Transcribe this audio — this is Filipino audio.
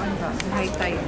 kuan ba, high tide.